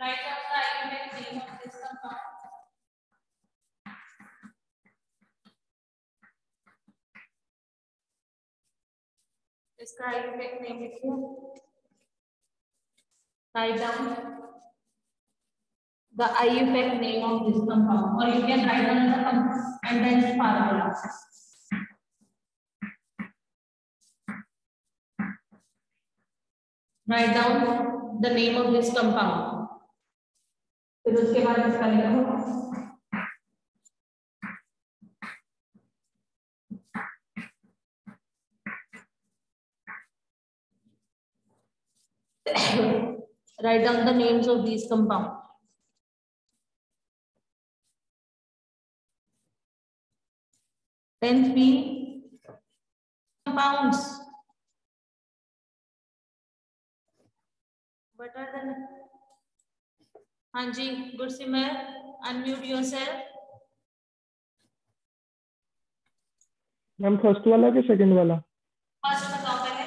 Write down the ionic name of this compound. इसका ionic name लिखिए. Write down the IUPAC name of this compound, or you can write down the condensed formula. Write down the name of this compound. फिर उसके बाद इसका लिखो। Write down the names of these compound tenth B compounds but are the हाँ जी Gursimar unmute yourself ma'am first वाला कि second वाला? First बताओ पहले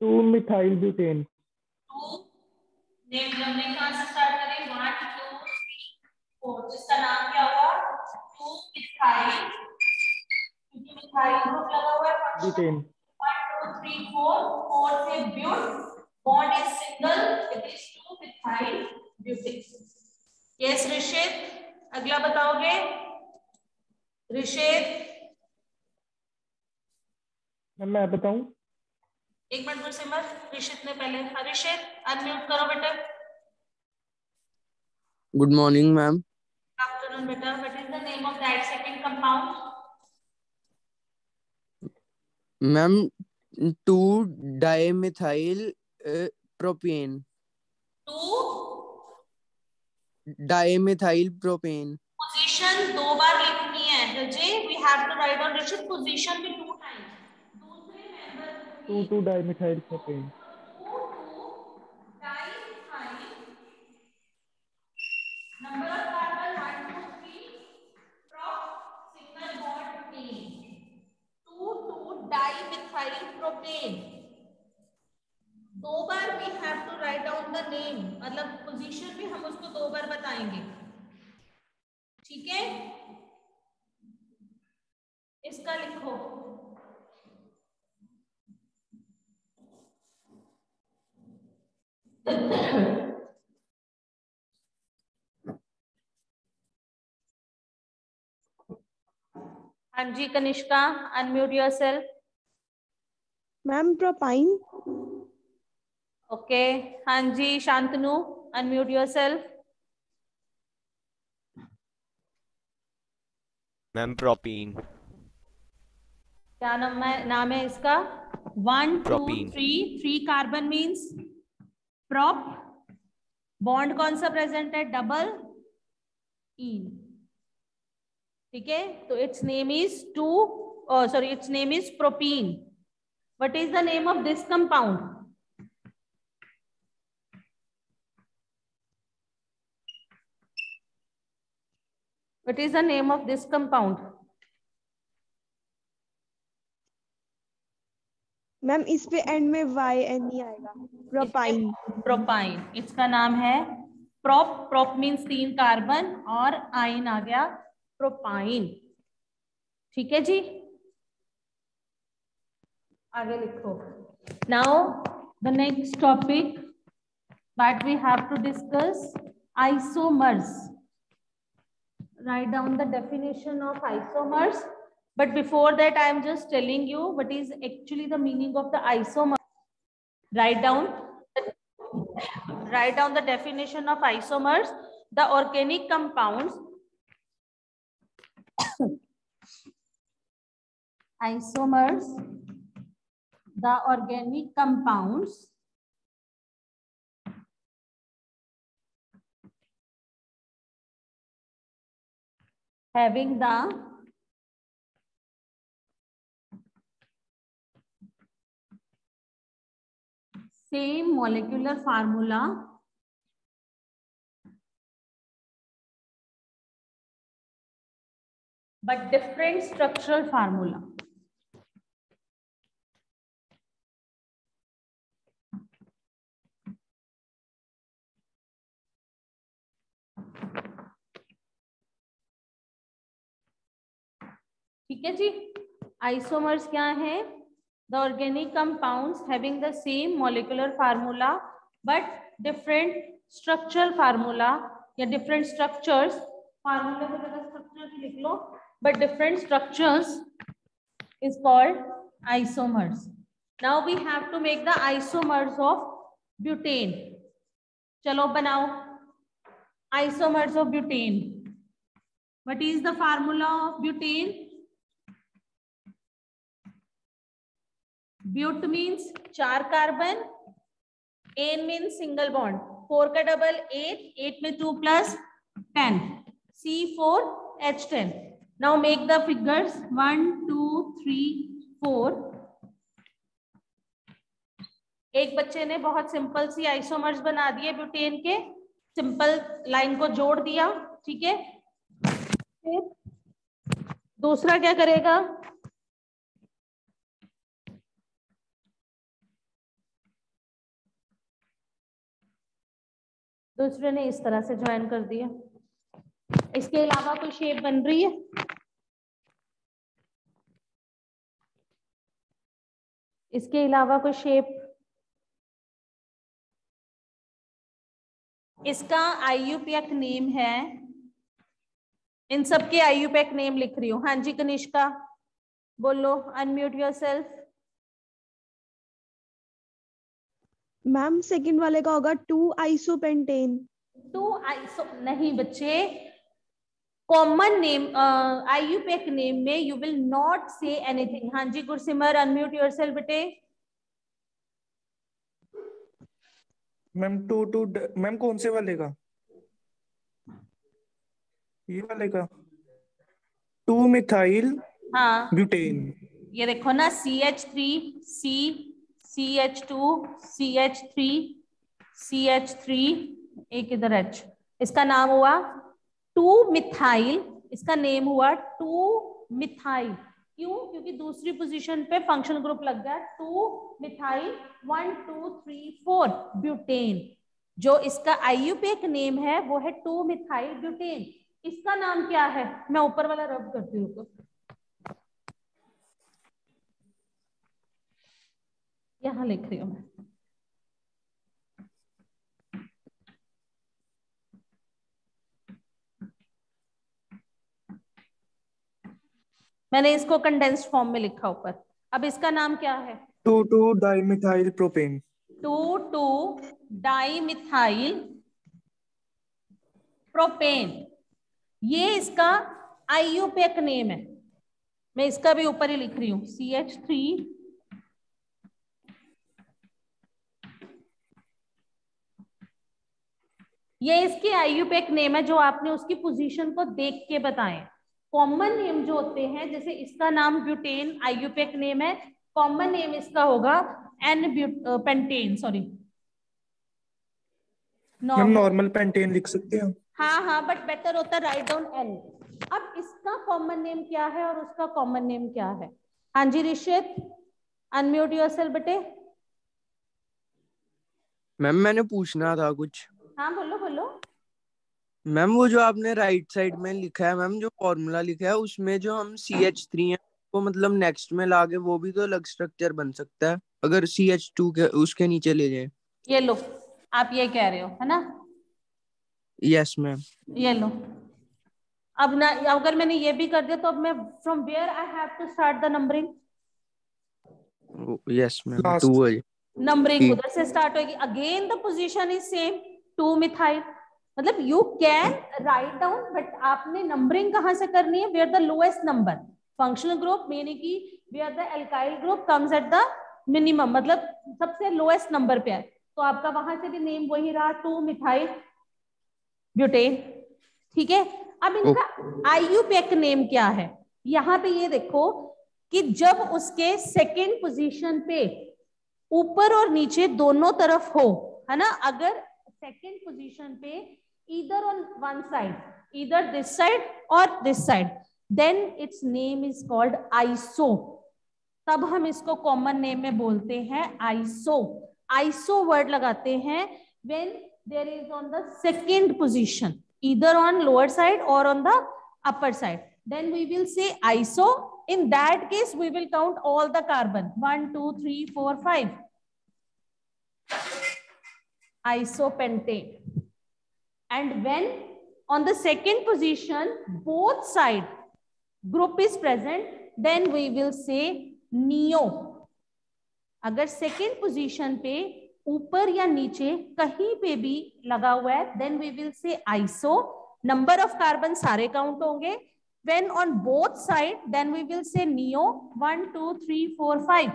two methyl butane. Two name numbering कहाँ से स्टार्ट करें। वन टू थ्री फोर जिसका नाम क्या हुआ टू मिथाइल क्योंकि मिथाइल ग्रुप लगा हुआ है। Butane. One two three four four से but. Bond is single it is 2 methyl butane yes Rishit अगला बताओगे? ऋषित मैं बताऊँ? एक मिनट गुरु सिमर ऋषित ने पहले ऋषित अनम्यूट करो बेटा। गुड मॉर्निंग मैम आफ्टरनून बेटा। What is the name of that second compound ma'am two dimethyl propane two dimethyl propane position दो बार लिखनी है रजे we have to write on Rishit position भी टू टाइम्स दूसरे member two two dimethyl propane number of carbon 1 2 3 prop single bond 2 2 dimethyl propane. दो बार we have to write down the name मतलब position भी हम उसको दो बार बताएँगे। ठीक है? इसका लिखो। हाँ जी, Kanishka unmute yourself ma'am propyne okay हाँ जी Shantanu unmute yourself ma'am propene क्या नाम है? नाम है इसका? One two three three carbon means prop bond कौन सा प्रेजेंट है? डबल इन ठीक है? तो it's name is two sorry it's name is propene what is the name of this compound What is the name of this compound? Ma'am इस पे and में Y N ही आएगा। प्रोपाइन प्रोपाइन इसका नाम है प्रोप प्रोप मीन्स तीन carbon और yne आ गया प्रोपाइन ठीक है जी? आगे लिखो। Now the next topic that we have to discuss isomers write down the definition of isomers. But before that i am just telling you what is actually the meaning of the isomer. Write down write down the definition of isomers. The organic compounds isomers. The organic compounds having the same molecular formula but different structural formula ठीक है जी? Isomers क्या है? The organic compounds having the same molecular formula but different structural formula या different structures फार्मूले को जगह structure लिख लो but different structures is called isomers. Now we have to make the isomers of butane. चलो बनाओ। Isomers of butane. What is the formula of butane? But means चार carbon ane means single bond four का double eight eight में two plus ten C four H ten now make the figures one two three four एक बच्चे ने बहुत simple सी isomers बना दिए butane के. सिंपल लाइन को जोड़ दिया, ठीक है? फिर दूसरा क्या करेगा? दूसरे ने इस तरह से ज्वाइन कर दिया। इसके अलावा कोई शेप बन रही है? इसके अलावा कोई शेप इसका आईयूपीएक नेम है। इन सब के नेम लिख रही हूँ। हाँ जी कनिष्का, बोलो unmute your self ma'am second वाले का होगा टू आइसोपेंटेन टू आइसो नहीं बच्चे कॉमन नेम आईयूपीएक नेम में you will not say anything हाँ जी गुरसिमर अनम्यूट योरसेल्फ बेटे. मैम टू टू मैम कौन से वाले का? ये वाले का? टू मिथाइल हाँ। ब्यूटेन ये देखो ना C H three C C H two C H three C H three एक इधर एच इसका नाम हुआ टू मिथाइल। इसका नेम हुआ टू मिथाइल। क्यों? क्योंकि दूसरी पोजीशन पे फ़ंक्शन ग्रुप लग गया two methyl one two three four butane जो इसका आईयूपीएक नेम है, वो है टू मिथाइल ब्यूटेन। इसका नाम क्या है? मैं ऊपर वाला रब करती हूँ। यहाँ लिख रही हूँ मैं। मैंने इसको कंडेंस्ड फॉर्म में लिखा ऊपर। अब इसका नाम क्या है? Two two dimethyl propane. Two two dimethyl propane. ये इसका आईयूपीएक नेम है। मैं इसका भी ऊपर ही लिख रही हूँ। सी एच थ्री ये इसके आईयूपीएक नेम है जो आपने उसकी पोजीशन को देख के बताएँ। कॉमन नेम जो होते हैं जैसे इसका नाम ब्यूटेन आईयूपीएक नेम है। कॉमन नेम इसका होगा n pentane sorry normal pentane लिख सकते हैं। हाँ हाँ बट बेटर होता है राइट डाउन एन अब इसका कॉमन नेम क्या है और उसका कॉमन नेम क्या है? हाँ जी ऋषित अनम्यूट योरसेल्फ बेटे। मैम मैंने पूछना था कुछ। हाँ बोलो बोलो। मैम वो जो आपने राइट साइड में लिखा है मैम जो फॉर्मूला लिखा है उसमें जो हम सी एच थ्री है वो मतलब नेक्स्ट में लाके वो भी तो अलग स्ट्रक्चर बन सकता है अगर सी एच टू के उसके नीचे ले जाए। ये लो आप ये कह रहे हो है ना? यस मैम ये लो। अब ना अगर मैंने ये भी कर दिया तो अब मैं from where I have to start the numbering yes ma'am two numbering उधर से स्टार्ट होगी again the position is same two methyl मतलब you can write down but आपने नंबरिंग कहाँ से करनी है? Where the lowest number functional group meaning की where the alkyl group comes at the minimum मतलब सबसे लोएस्ट नंबर पे है। तो आपका वहाँ से भी नेम वही रहा टू मिथाइल ब्यूटेन ठीक है? अब इनका आईयूपीएक नेम क्या है? यहाँ पे ये देखो कि जब उसके सेकेंड पोजीशन पे ऊपर और नीचे दोनों तरफ़ हो है ना? अगर सेकेंड पोजिशन पे इधर ऑन वन साइड इधर दिस साइड और this side then it's name is called iso तब हम इसको कॉमन नेम में बोलते हैं आइसो आइसो वर्ड लगाते हैं when there is on the second position इधर ऑन लोअर साइड और on the upper side then we will say iso in that case we will count all the carbon one two three four five Isopentane. And when on the second position, both side group is present, then we will say neo. अगर second position पे ऊपर या नीचे कहीं पे भी लगा हुआ है then we will say iso number of carbon सारे काउंट होंगे when on both side then we will say neo 1 2 3 4 5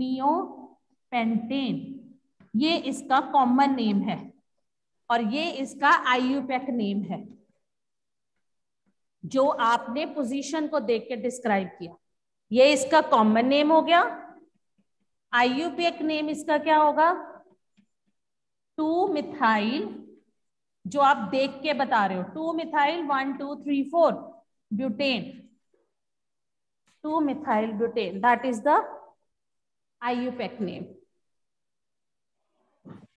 neo pentane ये इसका कॉमन नेम है और ये इसका आईयूपैक नेम है, जो आपने पोजीशन को देख के डिस्क्राइब किया। ये इसका कॉमन नेम हो गया। आईयूपैक नेम इसका क्या होगा? टू मिथाइल, जो आप देख के बता रहे हो। Two methyl, one, two, three, four butane 2 methyl butane that is the IUPAC name